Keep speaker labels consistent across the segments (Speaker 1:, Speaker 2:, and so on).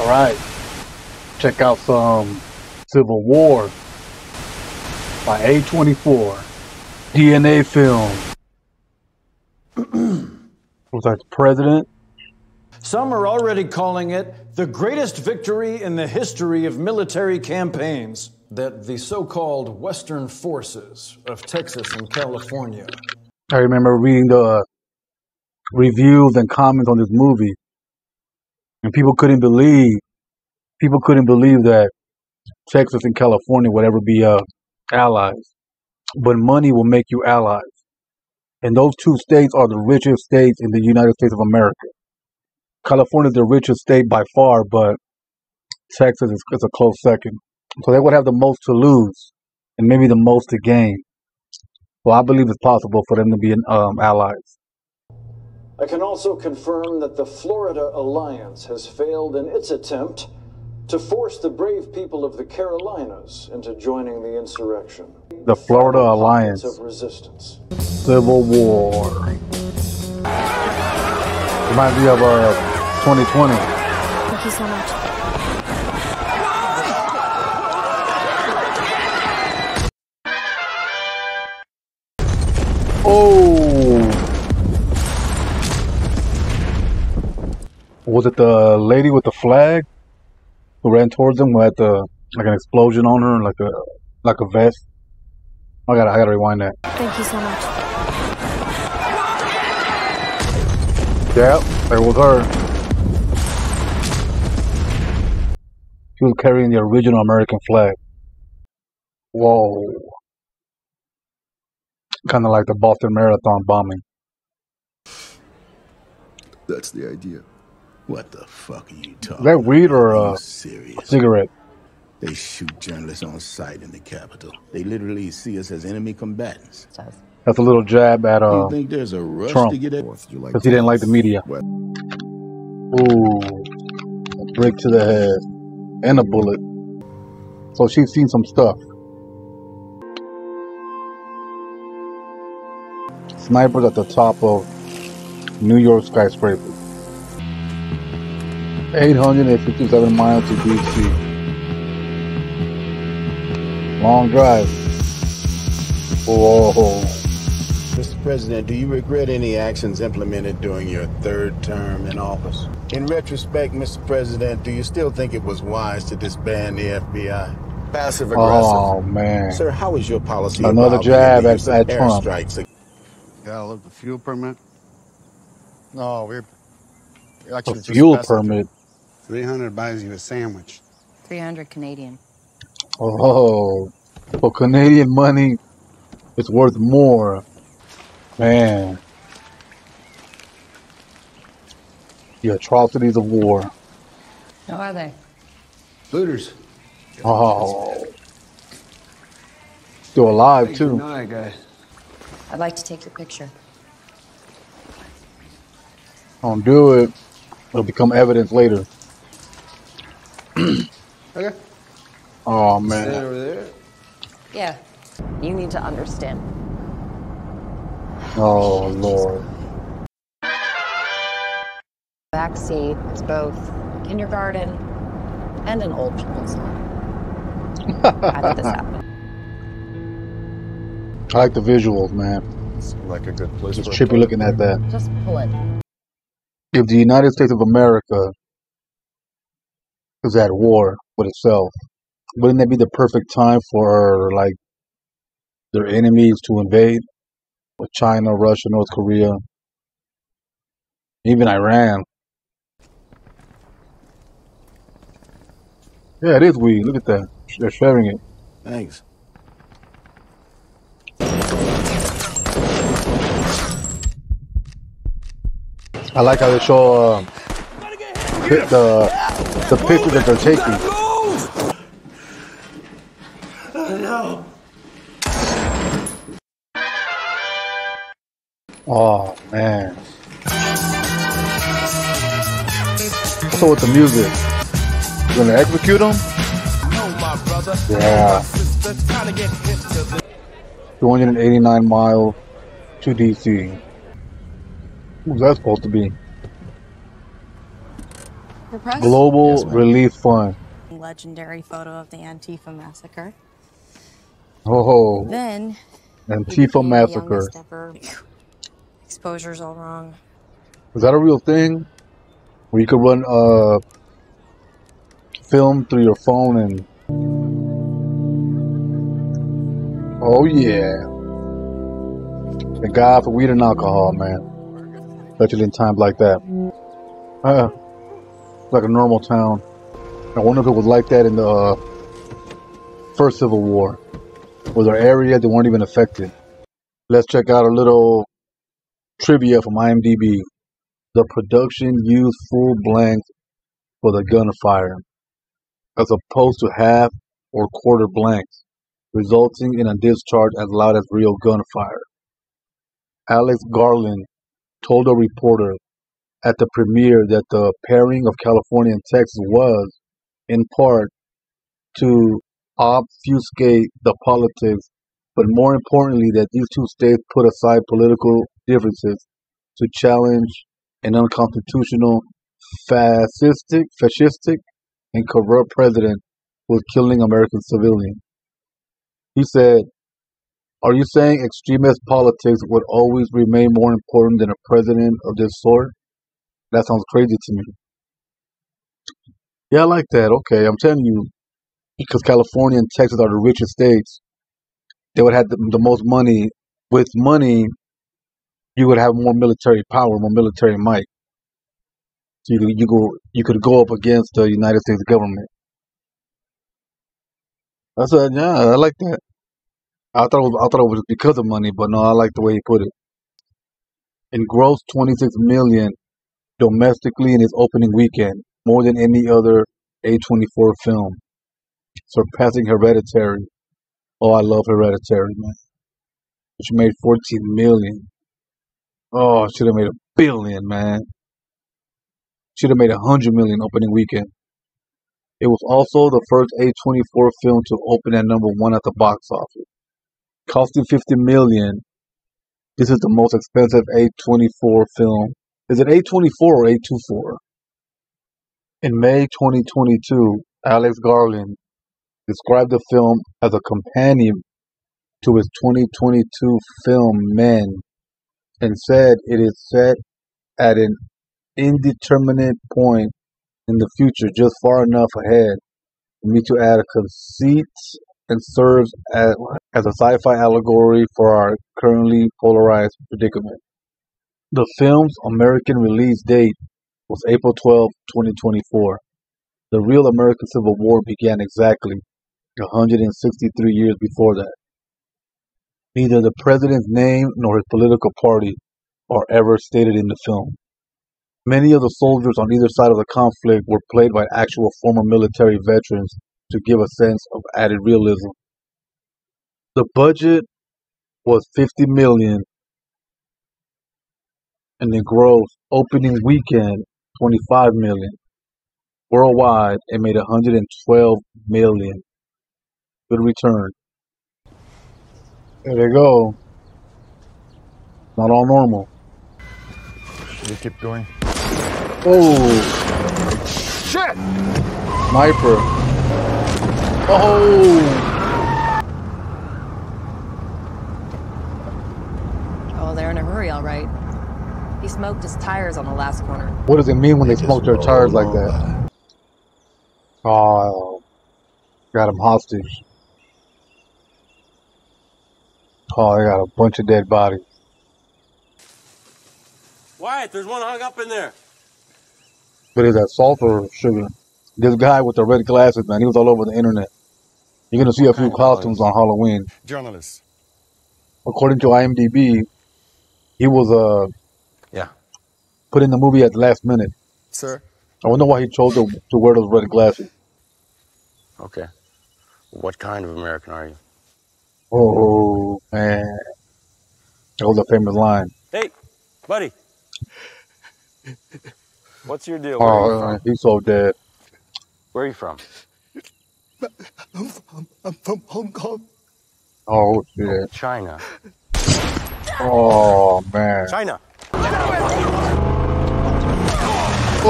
Speaker 1: All right. Check out some Civil War by A24. DNA film. Looks like the president.
Speaker 2: Some are already calling it the greatest victory in the history of military campaigns that the so called Western forces of Texas and California.
Speaker 1: I remember reading the reviews and comments on this movie, and people couldn't believe people couldn't believe that Texas and California would ever be uh, allies. But money will make you allies, and those two states are the richest states in the United States of America. California is the richest state by far, but Texas is, is a close second. So they would have the most to lose and maybe the most to gain. Well, I believe it's possible for them to be um, allies.
Speaker 2: I can also confirm that the Florida Alliance has failed in its attempt to force the brave people of the Carolinas into joining the insurrection.
Speaker 1: The Florida Alliance.
Speaker 2: Of resistance.
Speaker 1: Civil War. Reminds me of uh, 2020.
Speaker 3: Thank you so much.
Speaker 1: Oh! Was it the lady with the flag who ran towards him who had the like an explosion on her, like a like a vest? I gotta I gotta rewind that.
Speaker 3: Thank you so much.
Speaker 1: Yep, there was her. She was carrying the original American flag. Whoa. Kind of like the Boston Marathon bombing.
Speaker 4: That's the idea.
Speaker 5: What the fuck are you talking
Speaker 1: Is that weed or uh, a
Speaker 5: serious?
Speaker 1: cigarette?
Speaker 5: They shoot journalists on sight in the Capitol. They literally see us as enemy combatants.
Speaker 1: That's a little jab at uh,
Speaker 5: you think there's a rush
Speaker 1: Trump
Speaker 5: to get it?
Speaker 1: because he didn't like the media. Ooh, a brick to the head and a bullet. So she's seen some stuff. Snipers at the top of New York skyscraper. 857 miles to DC. Long drive. Whoa.
Speaker 5: Mr. President, do you regret any actions implemented during your third term in office? In retrospect, Mr. President, do you still think it was wise to disband the FBI? Passive aggressive.
Speaker 1: Oh man.
Speaker 5: Sir, how is your policy
Speaker 1: Another
Speaker 5: evolving
Speaker 1: jab
Speaker 5: in the
Speaker 1: at-
Speaker 5: use of
Speaker 1: at Trump.
Speaker 5: airstrikes
Speaker 6: Gotta look the fuel permit. No, we're we
Speaker 1: A
Speaker 6: actually just
Speaker 1: fuel
Speaker 6: passed
Speaker 1: permit.
Speaker 6: 300 buys you a sandwich.
Speaker 7: 300 Canadian.
Speaker 1: Oh, for Canadian money, it's worth more. Man. The atrocities of war.
Speaker 7: How are they?
Speaker 4: Looters.
Speaker 1: Oh. Still alive, too.
Speaker 4: guys.
Speaker 7: I'd like to take your picture.
Speaker 1: Don't do it. It'll become evidence later.
Speaker 4: Okay.
Speaker 1: Oh,
Speaker 4: Stand
Speaker 1: man.
Speaker 4: over there.
Speaker 7: Yeah. You need to understand.
Speaker 1: Oh, Lord.
Speaker 7: Back seat is both kindergarten and an old people's home. How did this happen?
Speaker 1: I like the visuals, man.
Speaker 6: It's like a good place
Speaker 1: It's trippy looking at that.
Speaker 7: Just pull it.
Speaker 1: If the United States of America is at war with itself, wouldn't that be the perfect time for like their enemies to invade? With China, Russia, North Korea, even Iran. Yeah, it is weed. Look at that. They're sharing it.
Speaker 5: Thanks.
Speaker 1: I like how they show uh, the the picture that they're taking. Oh man. So with the music, you gonna execute them? Yeah. 289 miles to DC. Who's that supposed to be?
Speaker 3: Your press?
Speaker 1: Global
Speaker 5: Yes.
Speaker 1: Relief Fund.
Speaker 3: Legendary photo of the Antifa massacre.
Speaker 1: Oh,
Speaker 3: Then
Speaker 1: Antifa
Speaker 3: he became the
Speaker 1: massacre.
Speaker 3: youngest ever. Exposure's all wrong.
Speaker 1: Is that a real thing? Where you could run uh film through your phone and oh yeah, the guy for weed and alcohol, man. Especially in times like that. Uh, like a normal town. I wonder if it was like that in the uh, first Civil War. Was there areas that weren't even affected? Let's check out a little trivia from IMDb. The production used full blanks for the gunfire, as opposed to half or quarter blanks, resulting in a discharge as loud as real gunfire. Alex Garland told a reporter at the premiere that the pairing of California and Texas was, in part, to obfuscate the politics, but more importantly, that these two states put aside political differences to challenge an unconstitutional, fascistic, fascistic, and corrupt president who was killing American civilians. He said, Are you saying extremist politics would always remain more important than a president of this sort? That sounds crazy to me. Yeah, I like that. Okay, I'm telling you, because California and Texas are the richest states, they would have the, the most money. With money, you would have more military power, more military might. So you, you go, you could go up against the United States government. I said, yeah, I like that. I thought it was, I thought it was because of money, but no, I like the way he put it. Engrossed 26 million domestically in its opening weekend, more than any other A24 film, surpassing Hereditary. Oh, I love Hereditary, man. Which made 14 million. Oh, should have made a billion, man. Should have made a hundred million opening weekend. It was also the first A24 film to open at number one at the box office, costing 50 million. This is the most expensive A24 film. Is it A24 or A24? In May 2022, Alex Garland described the film as a companion to his 2022 film Men and said it is set at an indeterminate point in the future, just far enough ahead for me to add a conceit and serves as, as a sci-fi allegory for our currently polarized predicament. The film's American release date was April 12, 2024. The real American Civil War began exactly 163 years before that. Neither the president's name nor his political party are ever stated in the film. Many of the soldiers on either side of the conflict were played by actual former military veterans to give a sense of added realism. The budget was 50 million and the gross opening weekend 25 million. Worldwide, it made 112 million. Good return. There they go. Not all normal.
Speaker 6: Should we keep going?
Speaker 1: Oh,
Speaker 6: Shit!
Speaker 1: sniper. Oh,
Speaker 7: Oh, they're in a hurry, all right. He smoked his tires on the last corner.
Speaker 1: what does it mean when they
Speaker 5: Just
Speaker 1: smoke their tires like that?
Speaker 5: by.
Speaker 1: Oh, got him hostage. Oh, they got a bunch of dead bodies.
Speaker 8: Wyatt, there's one hung up in there.
Speaker 1: But is that salt or sugar? This guy with the red glasses, man, he was all over the internet. You're gonna see a few costumes on Halloween.
Speaker 6: Journalists.
Speaker 1: According to IMDb, he was uh
Speaker 6: Yeah.
Speaker 1: Put in the movie at the last minute.
Speaker 6: Sir?
Speaker 1: I wonder why he chose to, to wear those red glasses.
Speaker 8: Okay. What kind of American are you?
Speaker 1: Oh man, that was a famous line.
Speaker 8: Hey, buddy. What's your deal? Where are you
Speaker 1: Oh,
Speaker 8: from?
Speaker 1: he's so dead.
Speaker 8: Where are you from?
Speaker 6: I'm from Hong Kong.
Speaker 1: Oh shit.
Speaker 8: China.
Speaker 1: Oh man.
Speaker 8: China.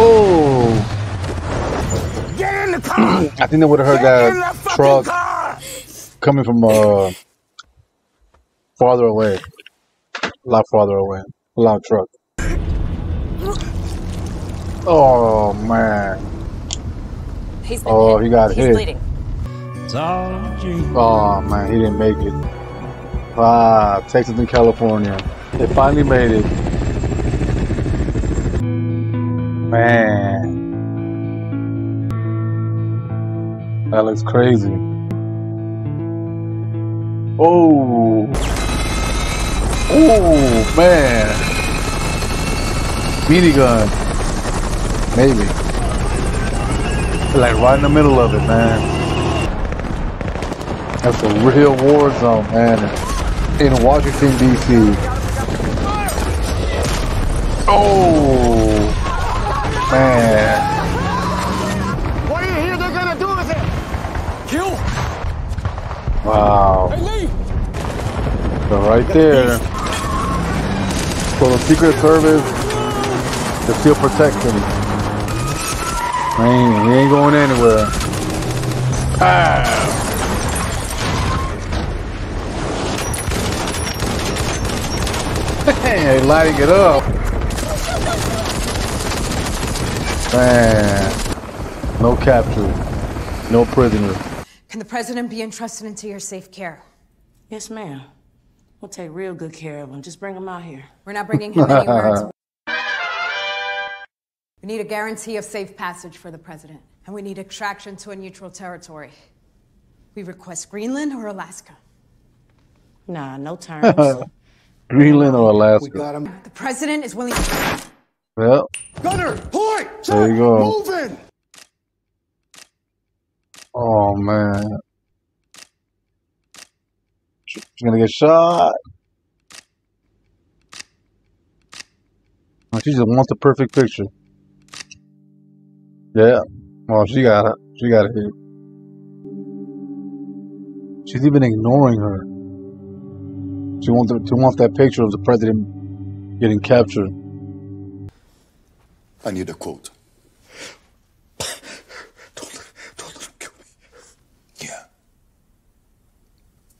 Speaker 1: Oh, I think they would have heard that truck coming from uh farther away, a lot farther away, a loud truck. Oh man!
Speaker 7: He's been
Speaker 1: Oh,
Speaker 7: hit.
Speaker 1: he got
Speaker 7: He's
Speaker 1: hit.
Speaker 7: bleeding.
Speaker 1: Oh man, he didn't make it. Ah, Texas and California. They finally made it. Man. That looks crazy. Oh. Oh, man. BB gun. Maybe. Like right in the middle of it, man. That's a real war zone, man. In Washington, D.C. Oh, man.
Speaker 5: What do you hear they're gonna do with it?
Speaker 2: Kill?
Speaker 1: Wow.
Speaker 2: Lee!
Speaker 1: So right there. So the Secret Service is still protecting him. Man, he ain't going anywhere. Ah. Hey, lighting it up. Man, no capture, no prisoner.
Speaker 9: Can the president be entrusted into your safe care?
Speaker 10: Yes, ma'am. We'll take real good care of him. Just bring him out here.
Speaker 9: We're not bringing him anywhere. We need a guarantee of safe passage for the president, and we need extraction to a neutral territory. We request Greenland or Alaska.
Speaker 10: Nah, no terms.
Speaker 1: Greenland or Alaska? We got him.
Speaker 9: The president is willing.
Speaker 1: Well,
Speaker 5: Gunner, point!
Speaker 1: There you go.
Speaker 5: Moving!
Speaker 1: Oh man, she's gonna get shot. Oh, she just wants the perfect picture. Yeah. Oh, well, she got it. She got it. hit. She's even ignoring her. She wants. She wants that picture of the president getting captured.
Speaker 4: I need a quote. don't, let, don't let him kill me. Yeah.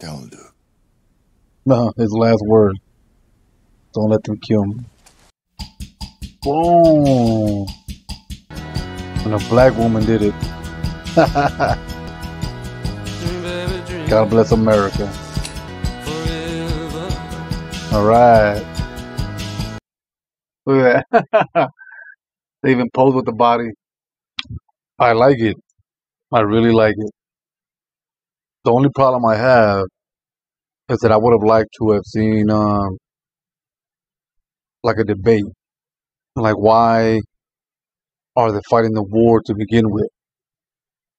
Speaker 4: That'll do.
Speaker 1: No, his last word. Don't let them kill me. Boom. And a black woman did it. God bless America. All right. Look at that. they even pose with the body. I like it. I really like it. The only problem I have is that I would have liked to have seen um like a debate. Like why are they fighting the war to begin with?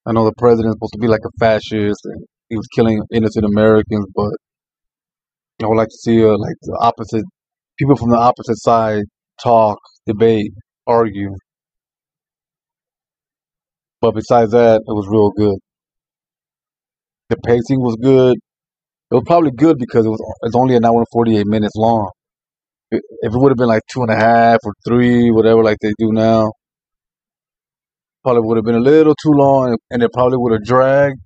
Speaker 1: I know the president's supposed to be like a fascist and he was killing innocent Americans, but I would like to see uh, like the opposite people from the opposite side talk, debate, argue. But besides that, it was real good. The pacing was good. It was probably good because it was it's only an hour and forty eight minutes long. If it would have been like two and a half or three, whatever, like they do now, probably would have been a little too long, and it probably would have dragged.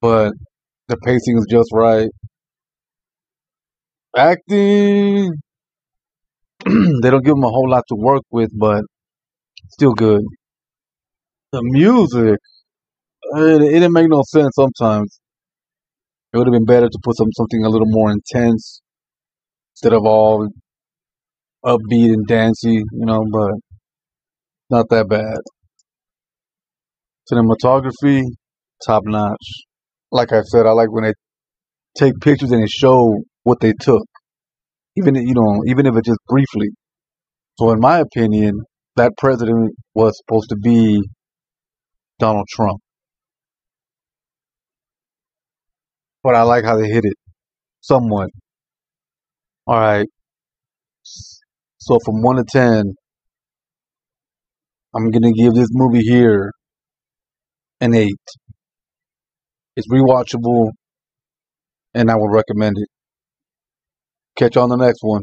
Speaker 1: But the pacing is just right. Acting, they don't give them a whole lot to work with, but still good. The music, it, it didn't make no sense sometimes. It would have been better to put some something a little more intense instead of all upbeat and dancey, you know, but not that bad. Cinematography, top notch. Like I said, I like when they take pictures and they show what they took, even you know, even if it's just briefly. So, in my opinion, that president was supposed to be Donald Trump, but I like how they hit it somewhat. All right. So from one to ten, I'm gonna give this movie here an eight. It's rewatchable, and I would recommend it. Catch you on the next one.